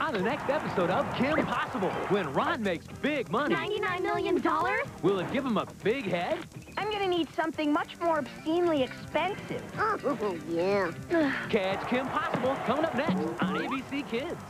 on the next episode of Kim Possible, when Ron makes big money. $99 million? Will it give him a big head? I'm gonna need something much more obscenely expensive. Oh, yeah. Catch Kim Possible coming up next on ABC Kids.